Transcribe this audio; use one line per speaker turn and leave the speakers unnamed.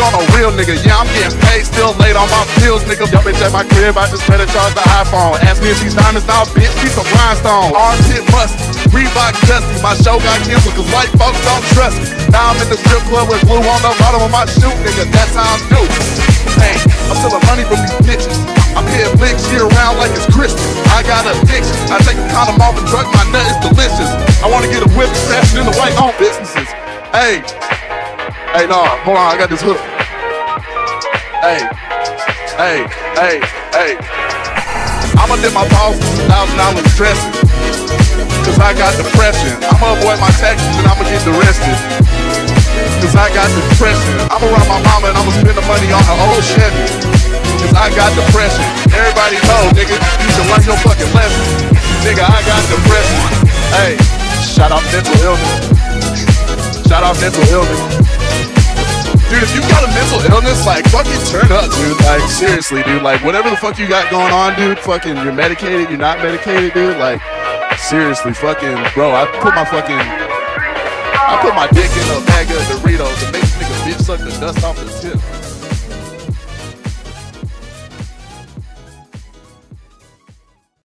on a real nigga. Yeah, I'm getting paid, still late on my bills, nigga. Yo, bitch at my crib, I just better charge the iPhone. Ask me if these diamonds now, bitch, piece of rhinestone. Arms hit must, Reebok dusty. My show got canceled cause white folks don't trust me. Now I'm in the strip club with glue on the bottom of my shoe, nigga. That's how I'm due. Hey, I'm stealing money from these bitches. I'm hitting blicks year round like it's Christmas. I got a addiction. I take a condom off and drug my nut is delicious. I wanna get a whip and in the white owned businesses. Hey, hey, no, hold on, I got this hook. Hey, hey, hey, hey. I'ma dip my some thousand dollars dressing. Cause I got depression. I'ma avoid my taxes and I'ma get arrested. Cause I got depression. I'ma rob my mama and I'ma spend the money on her old Chevy. Cause I got depression. Everybody know, nigga, you should learn your fucking lesson. Nigga, I got depression. Hey, shout out mental illness. Shout out mental illness. Illness, like fucking turn up, dude. Like seriously, dude. Like whatever the fuck you got going on, dude. Fucking, you're medicated, you're not medicated, dude. Like seriously, fucking, bro. I put my fucking, I put my dick in a bag of Doritos to make nigga bitch suck the dust off his tip.